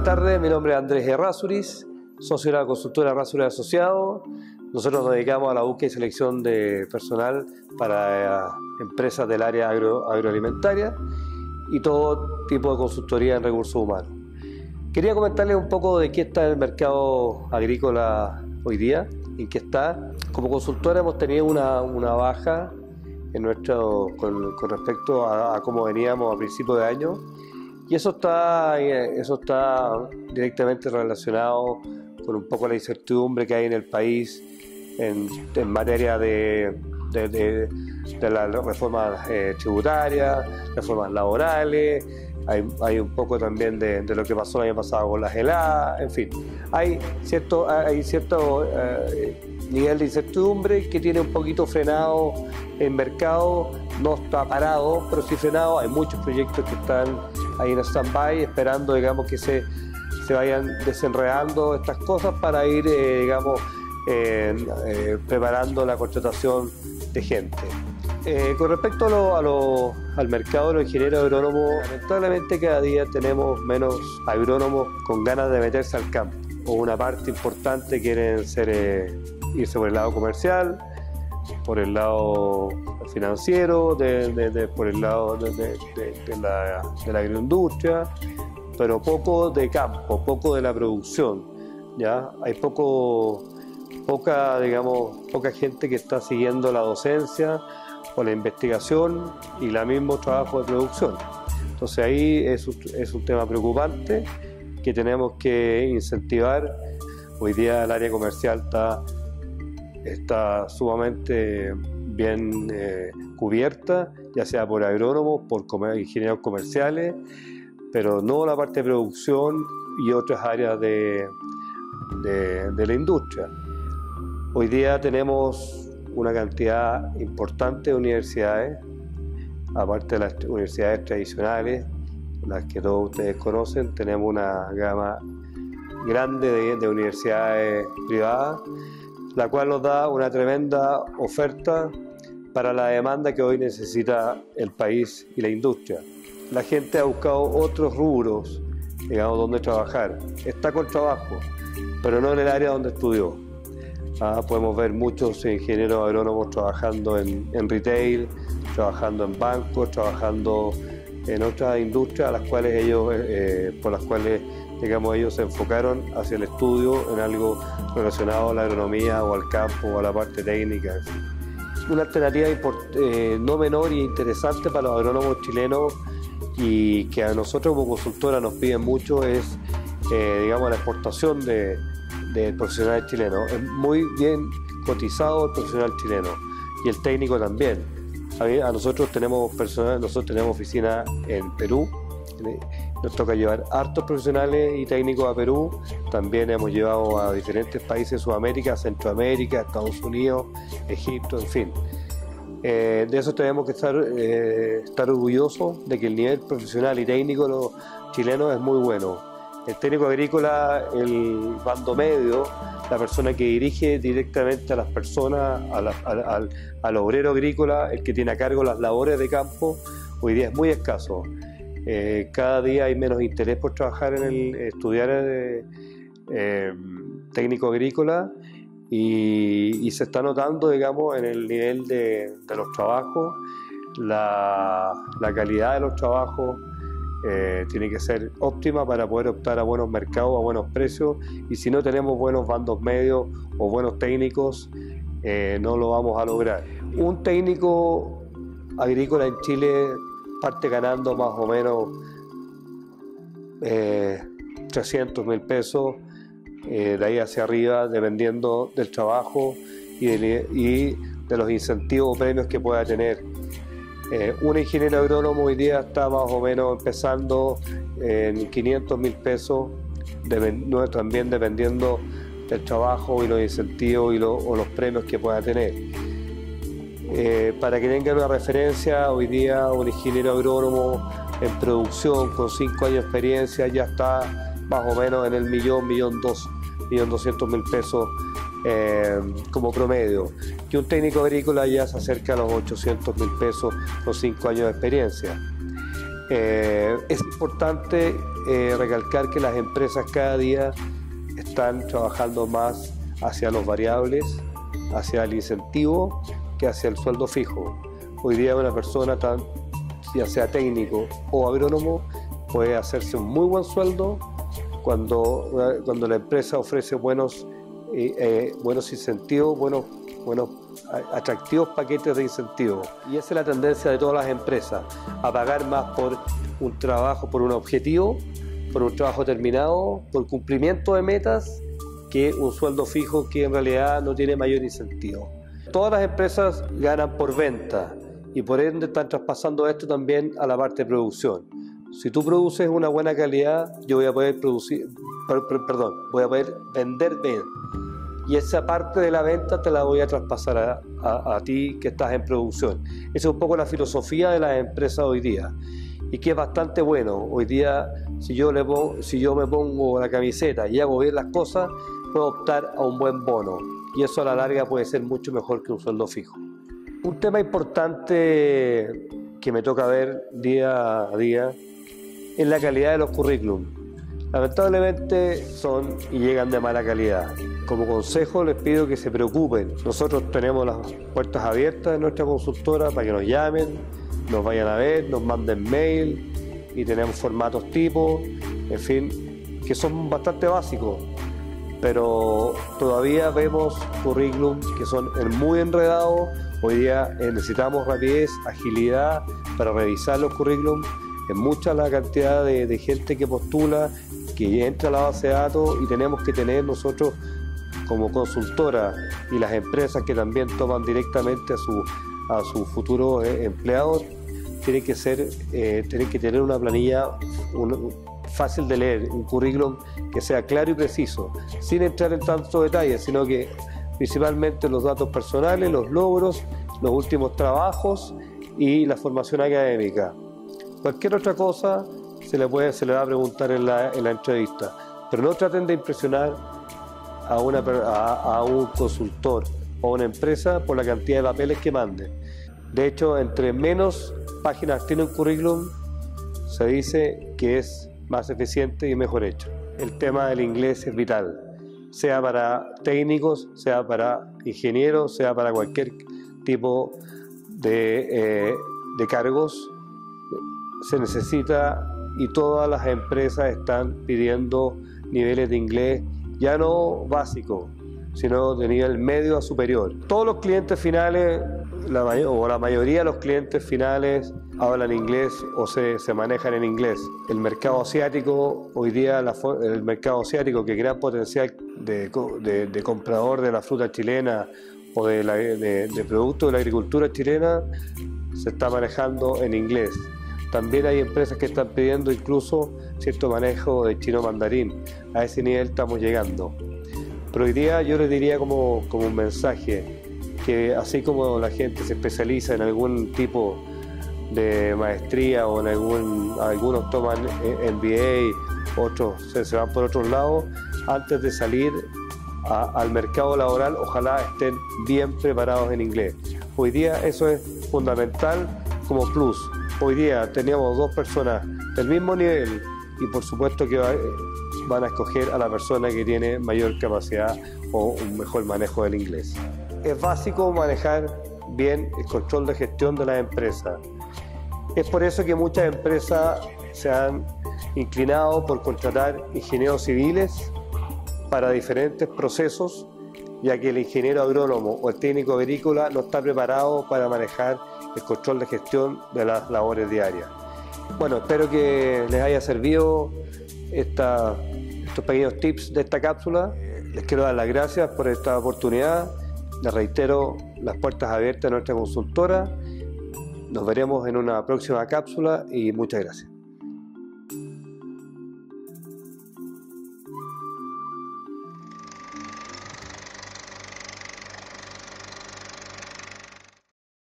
Buenas tardes. Mi nombre es Andrés Errázuriz, socio de la consultora Errázuriz Asociado. Nosotros nos dedicamos a la búsqueda y selección de personal para eh, empresas del área agroalimentaria y todo tipo de consultoría en recursos humanos. Quería comentarles un poco de qué está el mercado agrícola hoy día, en qué está. Como consultora hemos tenido una, baja en nuestro, con, respecto a, a, cómo veníamos a principios de año y eso está, eso está directamente relacionado con un poco la incertidumbre que hay en el país en, materia de, de, las reformas eh, tributarias, reformas laborales, hay, hay, un poco también de, lo que pasó el año pasado con las heladas, en fin, hay cierto, hay cierto eh, nivel de incertidumbre que tiene un poquito frenado el mercado, no está parado, pero sí frenado, hay muchos proyectos que están ahí en stand-by esperando, digamos, que se, se vayan desenredando estas cosas para ir, eh, digamos, eh, preparando la contratación de gente. Eh, con respecto a al mercado de los ingenieros agrónomos, lamentablemente cada día tenemos menos agrónomos con ganas de meterse al campo. O una parte importante quieren ser, irse por el lado comercial, por el lado financiero, por el lado de, la, de la agroindustria, pero poco de campo, poco de la producción. ¿ya? Hay poco poca, digamos, poca gente que está siguiendo la docencia o la investigación y la mismo trabajo de producción. Entonces ahí es un, es un tema preocupante que tenemos que incentivar. Hoy día el área comercial está, está sumamente bien eh, cubierta, ya sea por agrónomos, por ingenieros comerciales, pero no la parte de producción y otras áreas de, de, de la industria. Hoy día tenemos una cantidad importante de universidades, aparte de las universidades tradicionales, las que todos ustedes conocen, tenemos una gama grande de, universidades privadas, la cual nos da una tremenda oferta para la demanda que hoy necesita el país y la industria. La gente ha buscado otros rubros, digamos, donde trabajar. Está con trabajo, pero no en el área donde estudió. Ah, podemos ver muchos ingenieros agrónomos trabajando en, retail, trabajando en bancos, trabajando en otras industrias a las cuales ellos, eh, por las cuales digamos, ellos se enfocaron hacia el estudio en algo relacionado a la agronomía o al campo o a la parte técnica. Una alternativa eh, no menor y interesante para los agrónomos chilenos y que a nosotros como consultora nos piden mucho es eh, digamos, la exportación de, del profesional chileno. Es muy bien cotizado el profesional chileno y el técnico también. A, nosotros tenemos personal, nosotros tenemos oficina en Perú. Nos toca llevar hartos profesionales y técnicos a Perú. También hemos llevado a diferentes países de Sudamérica, Centroamérica, Estados Unidos, Egipto, en fin. Eh, de eso tenemos que estar, eh, estar orgullosos de que el nivel profesional y técnico de los chilenos es muy bueno el técnico agrícola, el bando medio, la persona que dirige directamente a las personas, al, obrero agrícola, el que tiene a cargo las labores de campo, hoy día es muy escaso. Eh, cada día hay menos interés por trabajar en el estudiar eh, eh, técnico agrícola y, se está notando, digamos, en el nivel de, los trabajos, la, la calidad de los trabajos, eh, tiene que ser óptima para poder optar a buenos mercados, a buenos precios y si no tenemos buenos bandos medios o buenos técnicos, eh, no lo vamos a lograr. Un técnico agrícola en Chile parte ganando más o menos 300 eh, mil pesos, de ahí hacia arriba, dependiendo del trabajo y de los incentivos o premios que pueda tener eh, un ingeniero agrónomo hoy día está más o menos empezando en 500 mil pesos, también dependiendo del trabajo y los incentivos y o los premios que pueda tener. Eh, para que tengan una referencia, hoy día un ingeniero agrónomo en producción con 5 años de experiencia ya está más o menos en el millón, millón dos, millón doscientos mil pesos eh, como promedio, que un técnico agrícola ya se acerca a los 800 mil pesos con 5 años de experiencia. Eh, es importante recalcar que las empresas cada día están trabajando más hacia los variables, hacia el incentivo, que hacia el sueldo fijo. Hoy día una persona, tan, ya sea técnico o agrónomo, puede hacerse un muy buen sueldo cuando, cuando la empresa ofrece buenos, eh, eh, buenos incentivos, buenos, buenos atractivos paquetes de incentivos. Y esa es la tendencia de todas las empresas, a pagar más por un trabajo, por un objetivo, por un trabajo terminado, por cumplimiento de metas, que un sueldo fijo que en realidad no tiene mayor incentivo. Todas las empresas ganan por venta y por ende están traspasando esto también a la parte de producción. Si tú produces una buena calidad, yo voy a poder producir, perdón, voy a poder vender bien. Y esa parte de la venta te la voy a traspasar a, a, ti que estás en producción. Esa es un poco la filosofía de las empresas hoy día. Y que es bastante bueno. Hoy día, si yo, le pongo, si yo me pongo la camiseta y hago bien las cosas, puedo optar a un buen bono. Y eso a la larga puede ser mucho mejor que un sueldo fijo. Un tema importante que me toca ver día a día es la calidad de los currículums. Lamentablemente son y llegan de mala calidad. Como consejo les pido que se preocupen. Nosotros tenemos las puertas abiertas de nuestra consultora para que nos llamen, nos vayan a ver, nos manden mail y tenemos formatos tipo, en fin, que son bastante básicos. Pero todavía vemos currículums que son muy enredados. Hoy día eh, necesitamos rapidez, agilidad para revisar los currículums es mucha la cantidad de, gente que postula, que entra a la base de datos y tenemos que tener nosotros como consultora y las empresas que también toman directamente a su a sus futuros eh, empleados tienen que ser eh, tienen que tener una planilla fácil de leer un currículum que sea claro y preciso sin entrar en tantos detalles sino que principalmente los datos personales los logros los últimos trabajos y la formación académica Cualquier otra cosa se le, puede, se le va a preguntar en la, entrevista, pero no traten de impresionar a, una, a, un consultor o a una empresa por la cantidad de papeles que manden. De hecho, entre menos páginas tiene un currículum, se dice que es más eficiente y mejor hecho. El tema del inglés es vital, sea para técnicos, sea para ingenieros, sea para cualquier tipo de, eh, de cargos se necesita y todas las empresas están pidiendo niveles de inglés ya no básico, sino de nivel medio a superior. Todos los clientes finales, la o la mayoría de los clientes finales hablan inglés o se, manejan en inglés. El mercado asiático, hoy día el mercado asiático que crea potencial de, de, comprador de la fruta chilena o de, de productos de la agricultura chilena, se está manejando en inglés. También hay empresas que están pidiendo incluso cierto manejo de chino mandarín. A ese nivel estamos llegando. Pero hoy día yo les diría como, como un mensaje que así como la gente se especializa en algún tipo de maestría o algún, algunos toman MBA, otros se, van por otros lados, antes de salir al mercado laboral ojalá estén bien preparados en inglés. Hoy día eso es fundamental como plus hoy día teníamos dos personas del mismo nivel y por supuesto que van a escoger a la persona que tiene mayor capacidad o un mejor manejo del inglés. Es básico manejar bien el control de gestión de las empresas. Es por eso que muchas empresas se han inclinado por contratar ingenieros civiles para diferentes procesos, ya que el ingeniero agrónomo o el técnico agrícola no está preparado para manejar el control de gestión de las labores diarias. Bueno, espero que les haya servido estos pequeños tips de esta cápsula. Les quiero dar las gracias por esta oportunidad. Les reitero las puertas abiertas a nuestra consultora. Nos veremos en una próxima cápsula y muchas gracias.